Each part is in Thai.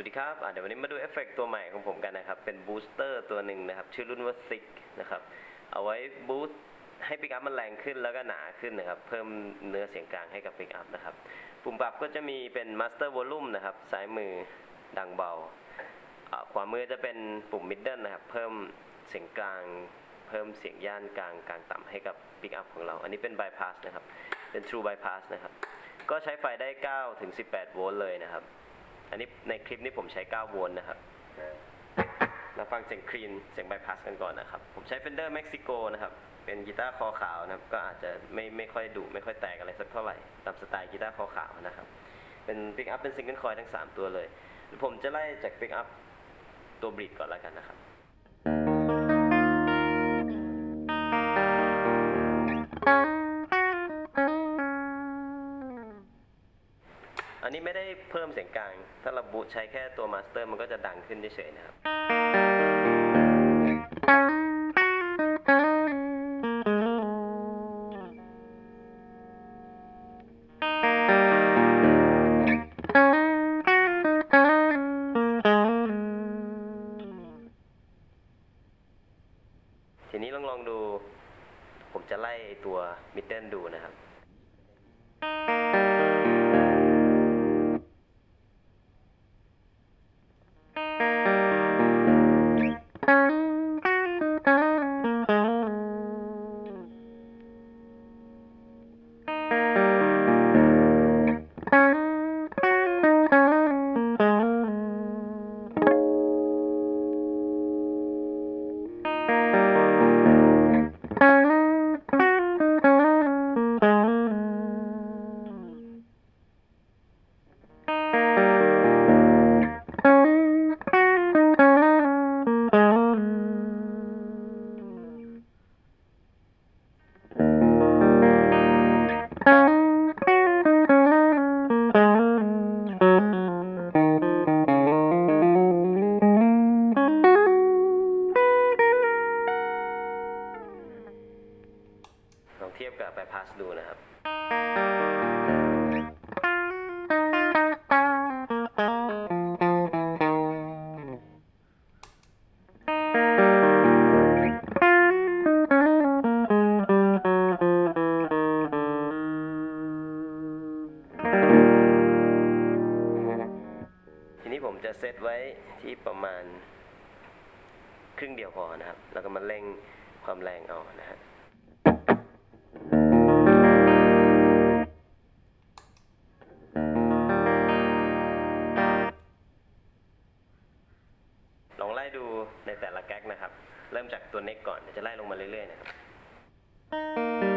สวัสดีครับเดี๋ยววันนี้มาดูเอฟเฟกต์ตัวใหม่ของผมกันนะครับ เป็น booster ตัวหนึ่งนะครับ ชื่อรุ่นว่า Six นะครับ เอาไว้ boost ให้ปิกอัพมันแรงขึ้นแล้วก็หนาขึ้นนะครับ เพิ่มเนื้อเสียงกลางให้กับปิกอัพนะครับ ปุ่มปรับก็จะมีเป็น Master Volume นะครับ ซ้ายมือดังเบา ขวามือจะเป็นปุ่ม Middle นะครับ เพิ่มเสียงกลาง เพิ่มเสียงย่านกลางกลางต่ำให้กับปิกอัพของเรา อันนี้เป็น Bypass นะครับ เป็น True Bypass นะครับ ก็ใช้ไฟได้9ถึง18 โวลต์เลยนะครับ อันนี้ในคลิปนี้ผมใช้9โวลต์นะครับเราฟังเสียงคลีนเสียงบ y พาสกันก่อนนะครับ ผมใช้ Fender Mexico นะครับ เป็นกีตาร์คอขาวนะครับ ก็อาจจะไม่ไม่ค่อยดุไม่ค่อยแตกอะไรสักเท่าไหร่ ตามสไตล์กีตาร์คอขาวนะครับ เป็นปิกอัพเป็น single coil ทั้ง 3 ตัวเลยเดี๋ยวผมจะไล่จากปิกอัพตัว bridge ก่อนแล้วกันนะครับอัน นี้ไม่ได้เพิ่มเสียงกลาง ถ้าเรา boost ใช้แค่ตัว master มันก็จะดังขึ้นเฉยๆนะครับทีนี้ลองลองดู ผมจะไล่ตัวมิดเดิลดูนะครับ เทียบกับ bypass ดูนะครับทีนี้ผมจะเซตไว้ที่ประมาณครึ่งเดียวพอนะครับ แล้วก็มาเร่งความแรงเอานะฮะ ดูในแต่ละแก๊กนะครับ เริ่มจากตัวเน็กก่อนเดี๋ยวจะไล่ลงมาเรื่อยๆนะครับ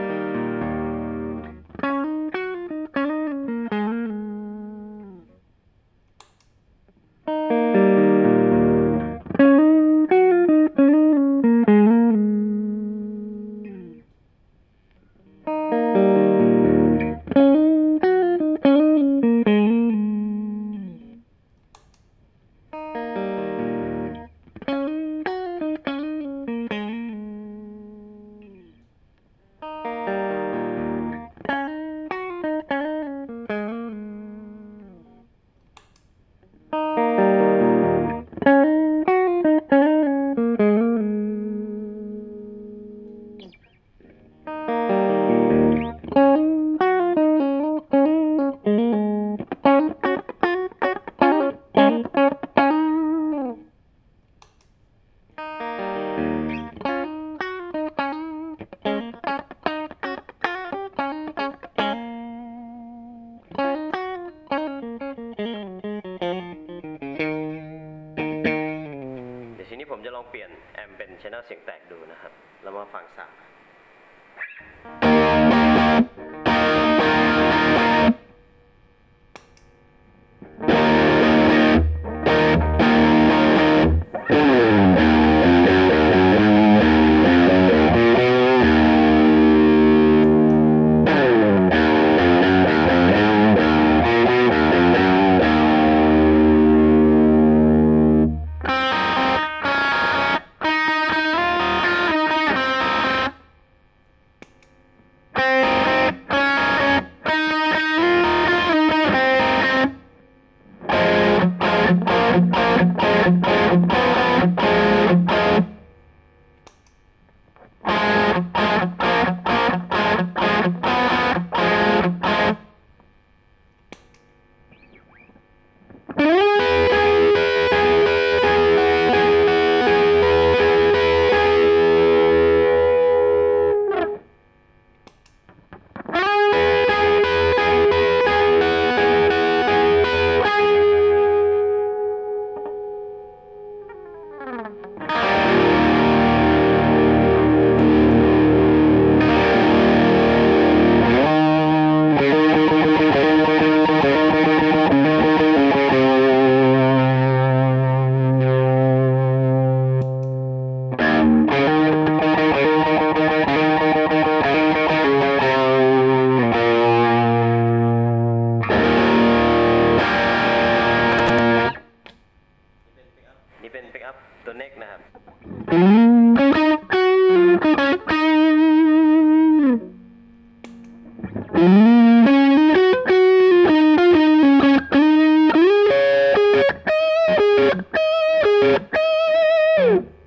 ดูนะครับ แล้วมาฟังสับ Mm-hmm.